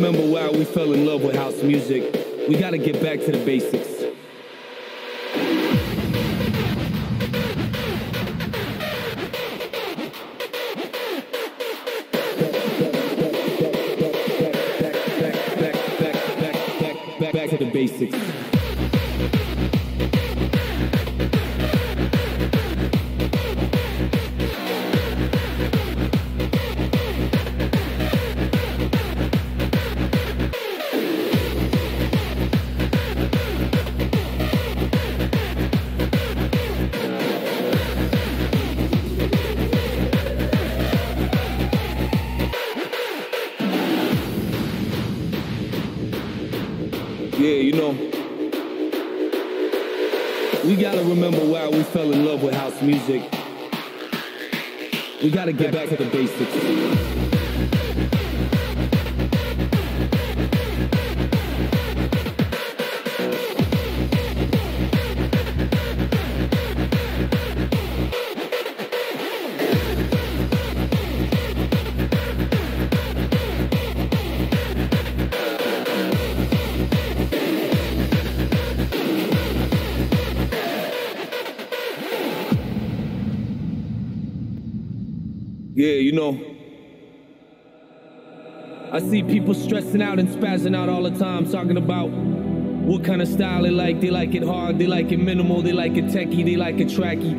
remember why we fell in love with house music. We gotta get back to the basics. Back to the basics. We gotta remember why we fell in love with house music. We gotta get back to the basics. I see people stressing out and spazzing out all the time, talking about what kind of style they like. They like it hard, they like it minimal, they like it techie, they like it tracky.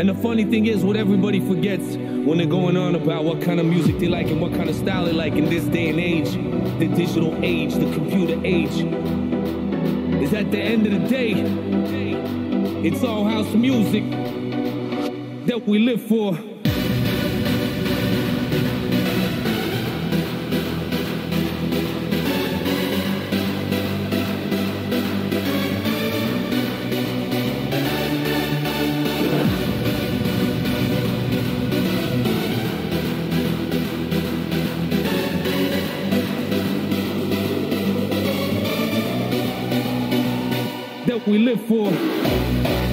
And the funny thing is, what everybody forgets when they're going on about what kind of music they like and what kind of style they like in this day and age, the digital age, the computer age, is at the end of the day, it's all house music that we live for. We live for.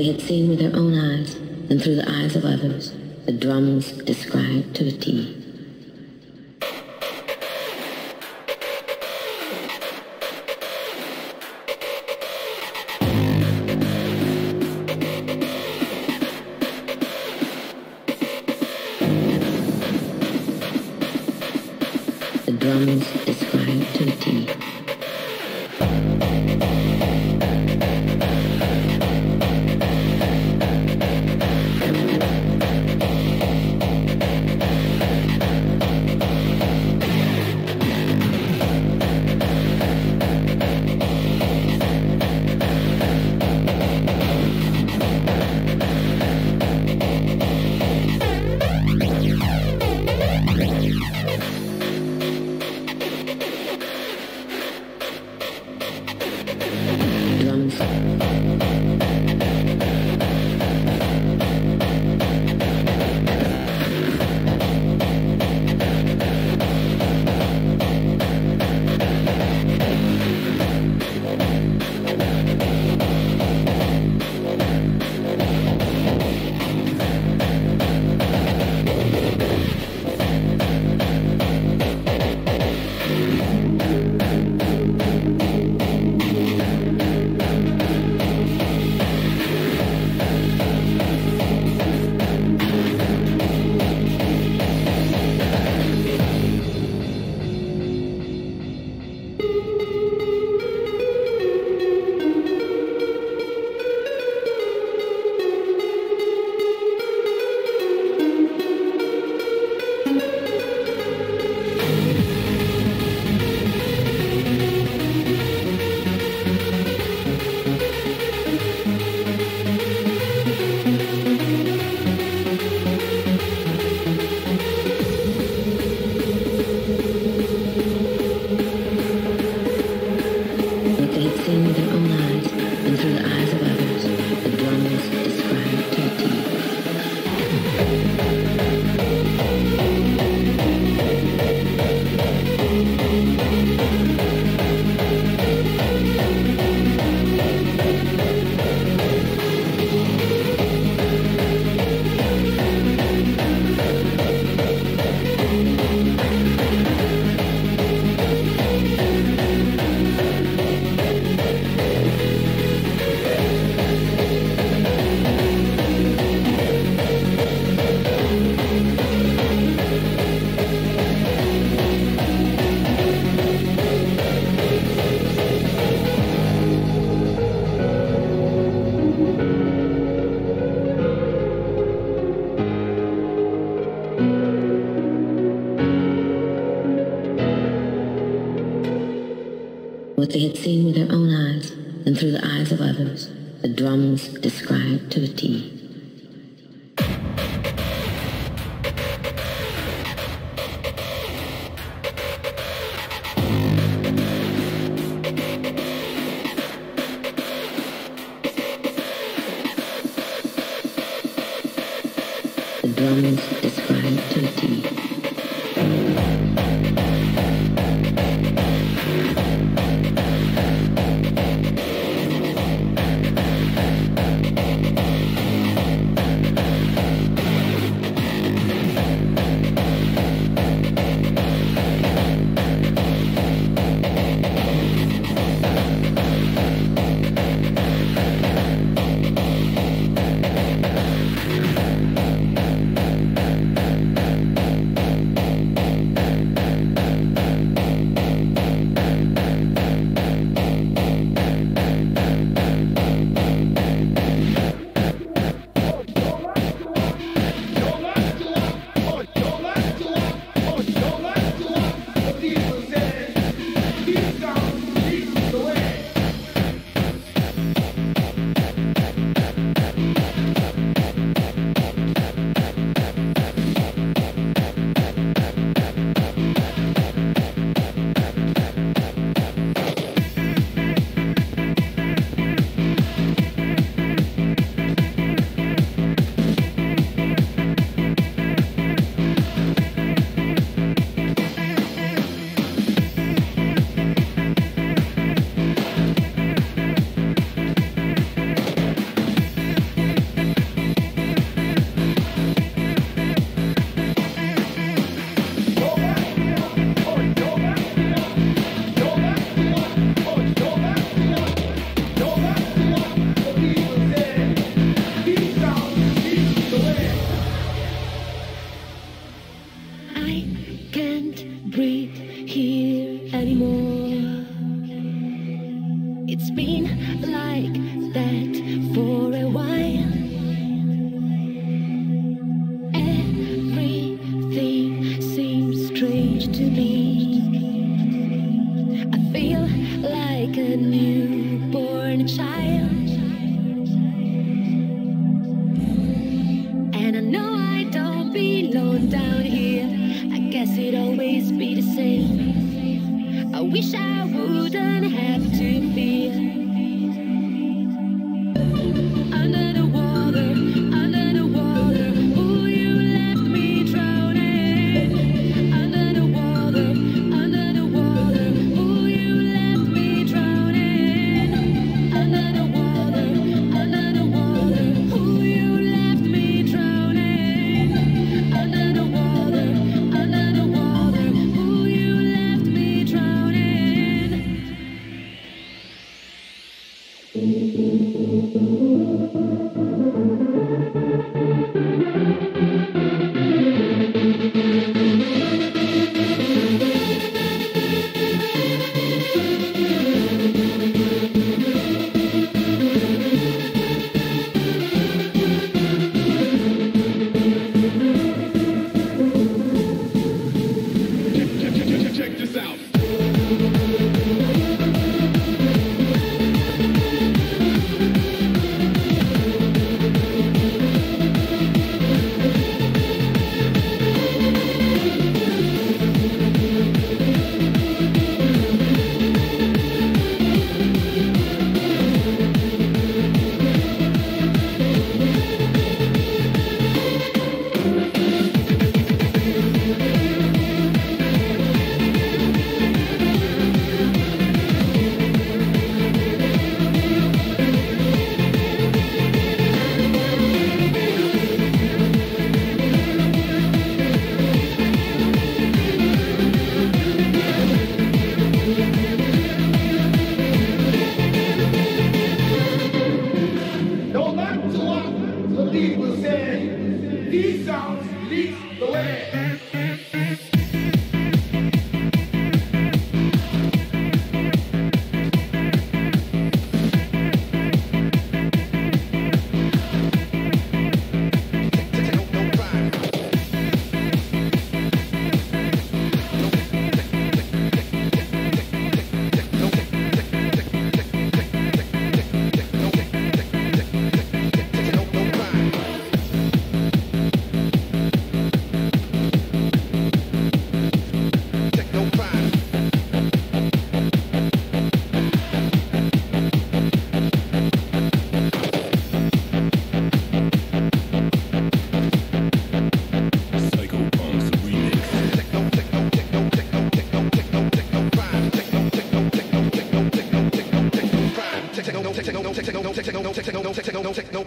They had seen with their own eyes and through the eyes of others, the drums described to a T.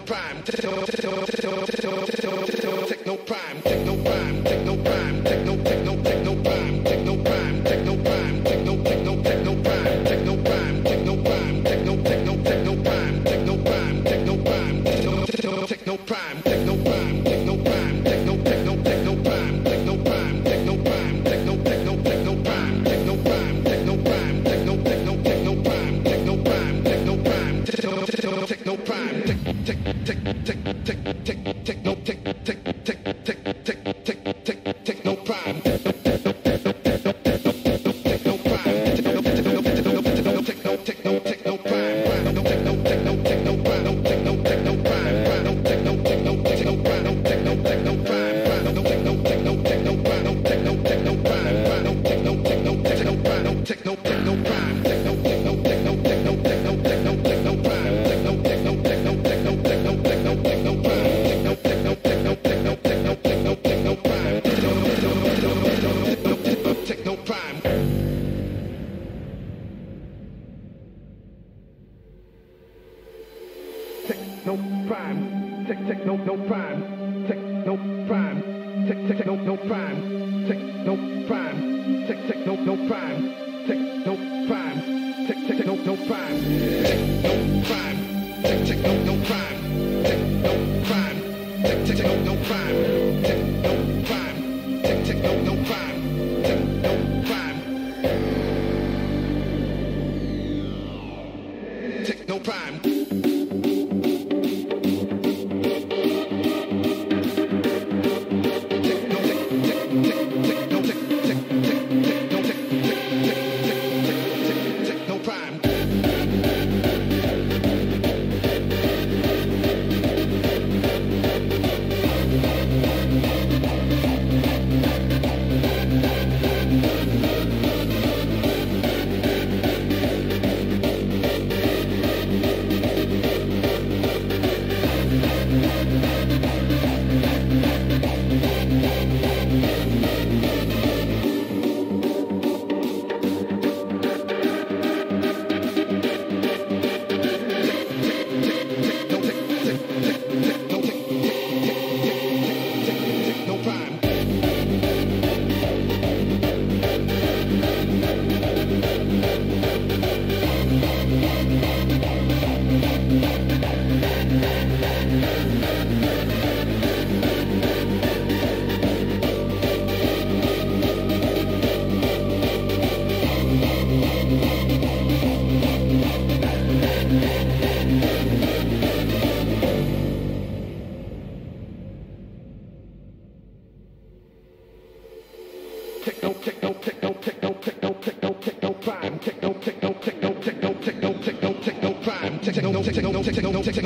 prime.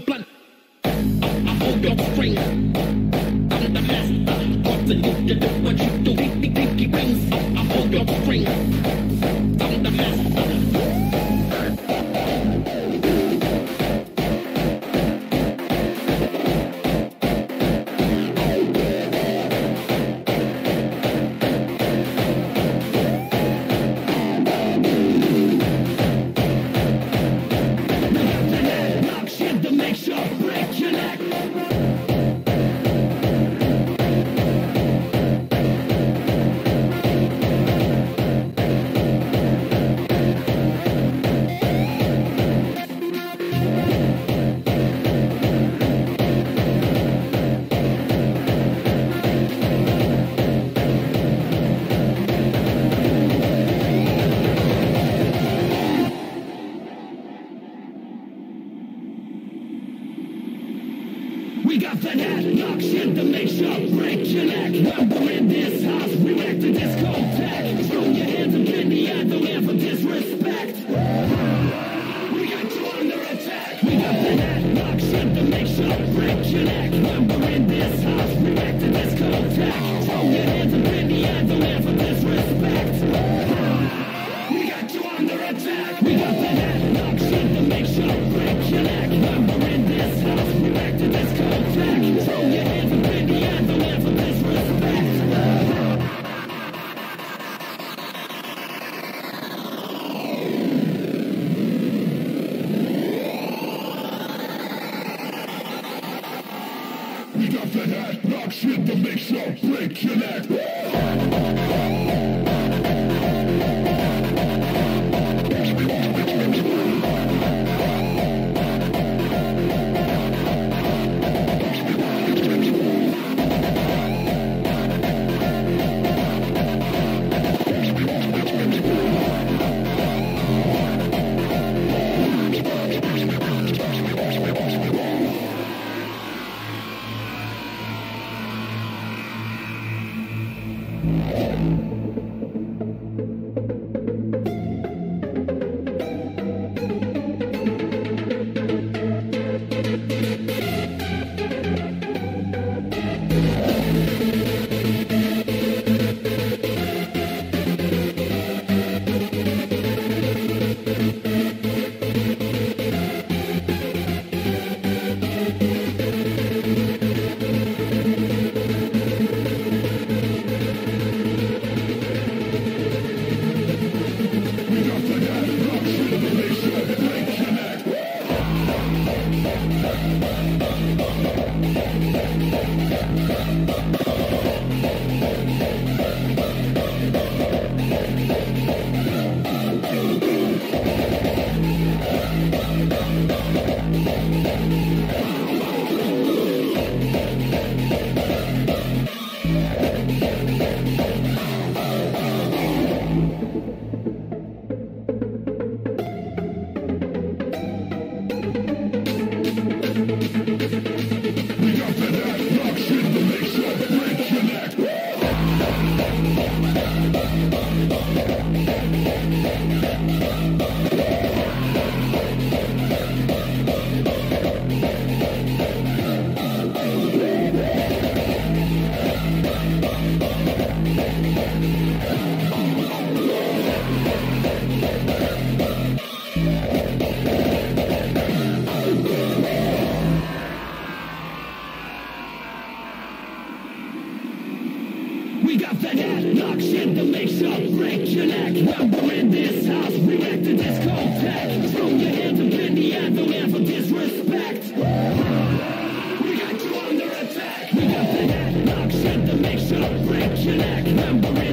blunt. I hold your brain. I'm the master. Often you do what you do. We got the headlock, knock shit to make sure Connect Act number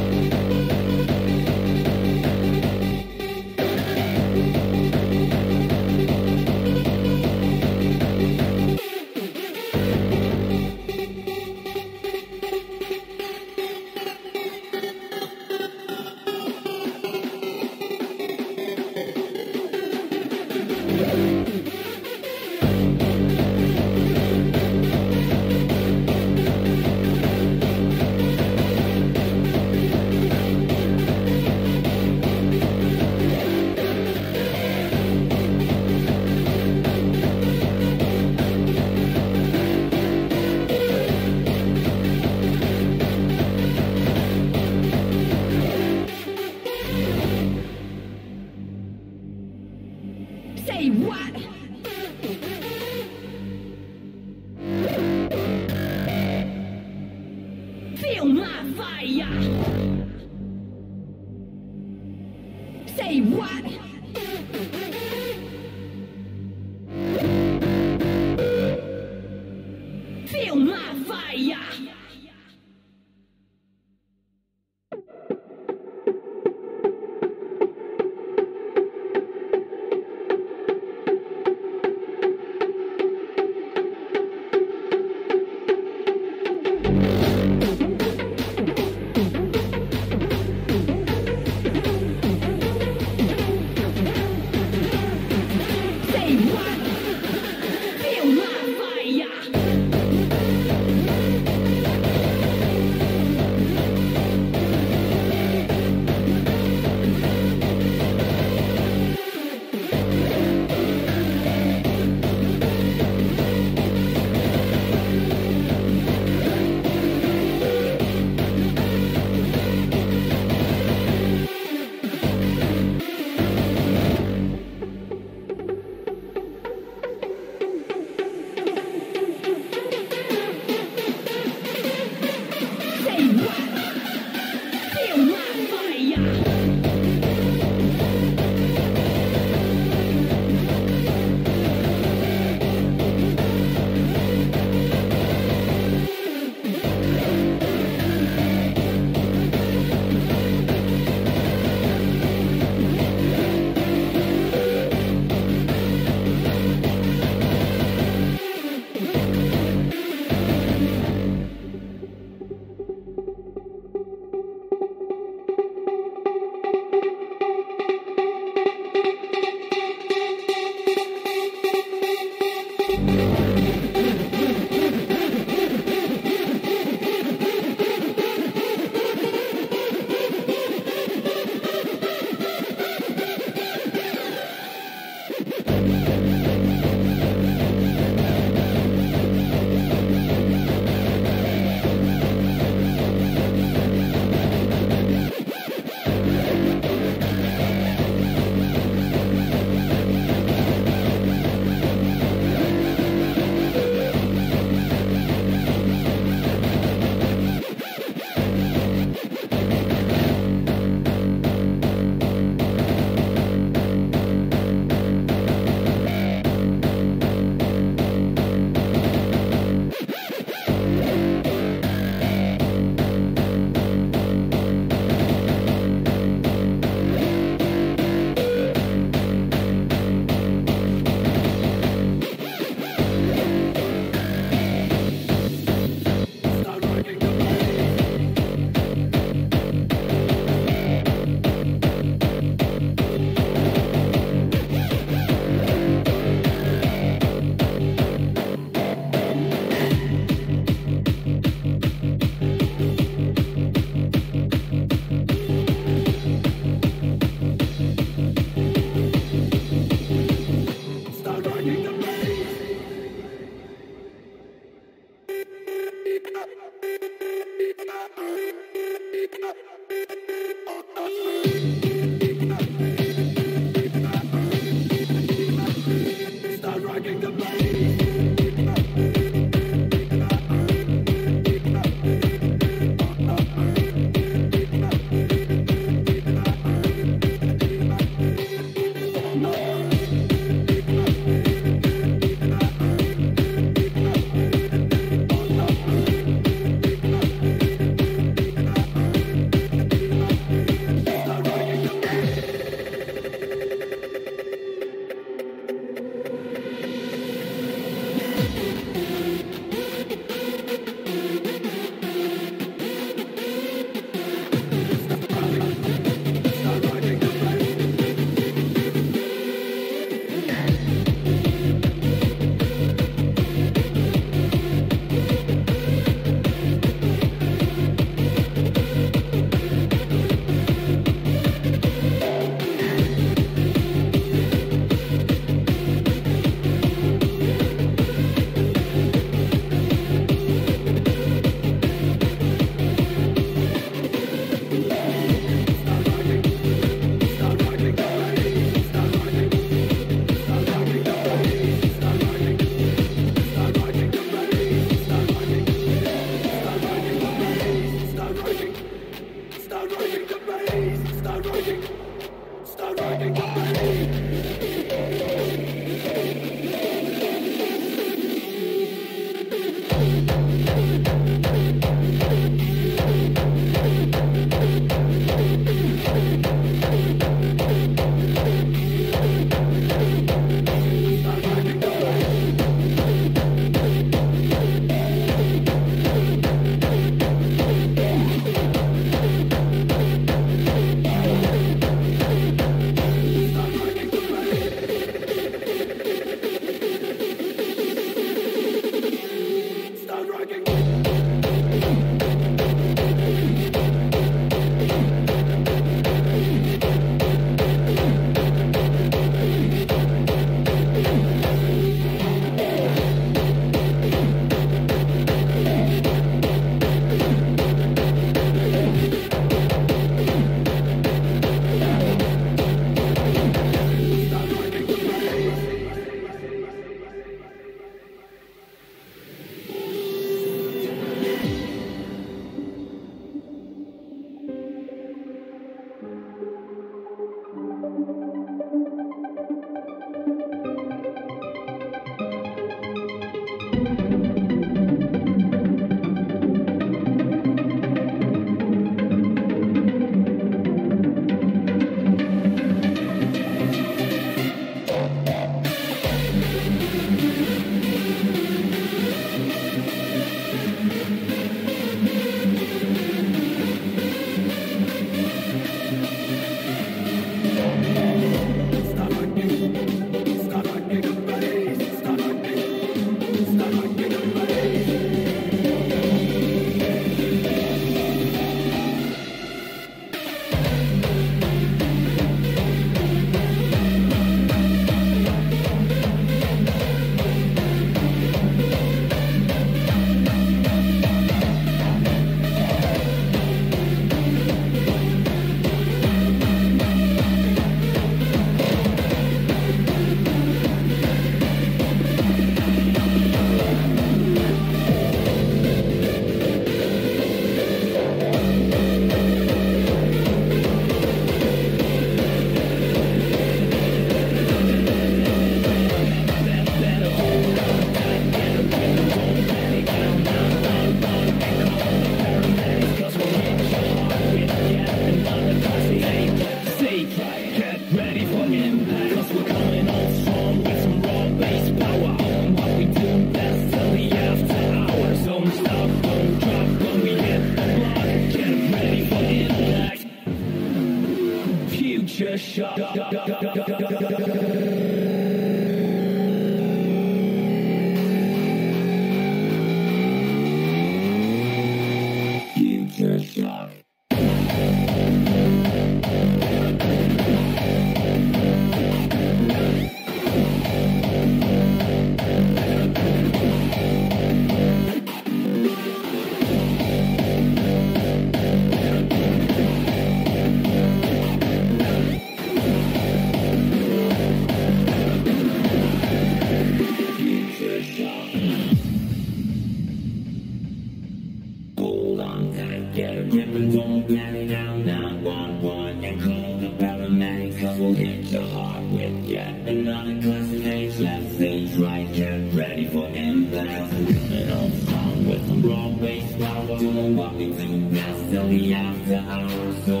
left face, right get ready for impact. Middle song with some Broadway style, doing what we do best till the after hours. So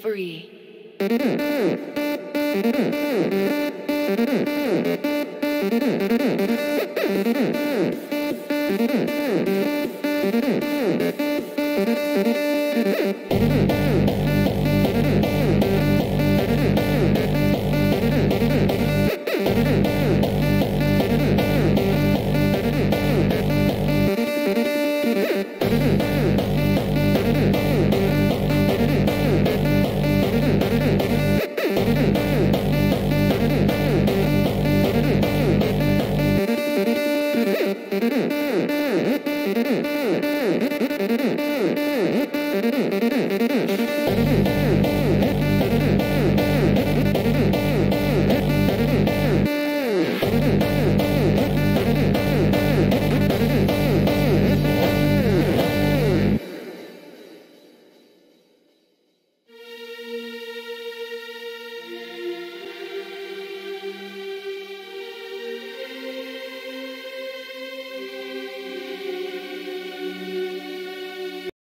free.